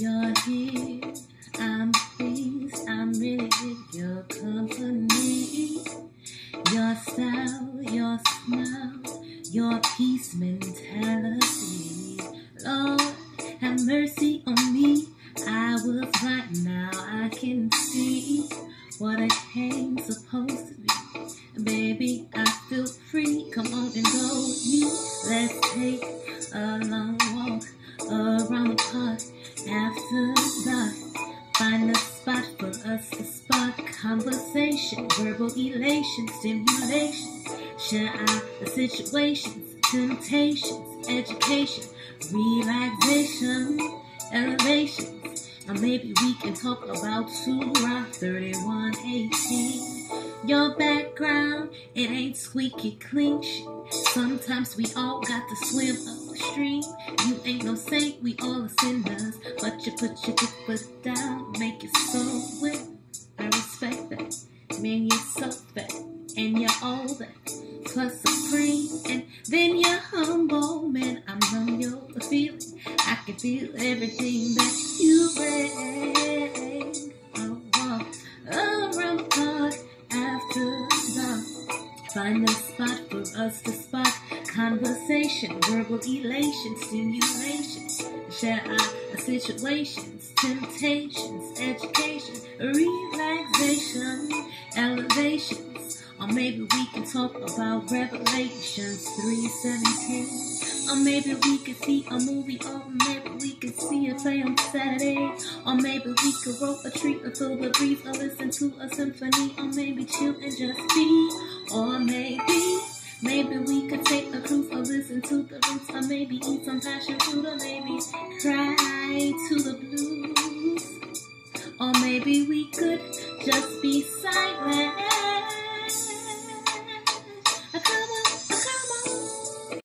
you're here. I'm pleased, I'm really with your company. Your style, your smile, your peace mentality. Lord, have mercy on me. I was right now, I can see what I came supposed to be. Baby, I feel free. Come on and go with me. Let's take a long walk around the park after dark. Find a spot for us to spark conversation, verbal elation, stimulation. Share our situations, temptations, education, relaxation, elevations. Or maybe we can talk about Surah 3118. Your background, it ain't squeaky clean. Sometimes we all got to swim upstream. Ain't no saint, we all are sinners. But you put your good foot down, make it so wet. I respect that. Man, you're so and you're all that. Plus supreme, and then you're humble. Man, I'm numb, you're feeling. I can feel everything that you bring. Oh, walk around the after dark. Find a spot for us to spark conversation, verbal elation, stimulation. Share our situations, temptations, education, relaxation, elevations. Or maybe we can talk about Revelations 3.17. Or maybe we could see a movie, or maybe we could see a play on Saturday. Or maybe we could roll a tree or feel the breeze, or listen to a symphony, or maybe chill and just be. Or maybe, maybe the or maybe eat some passion fruit, or maybe cry to the blues. Or maybe we could just be silent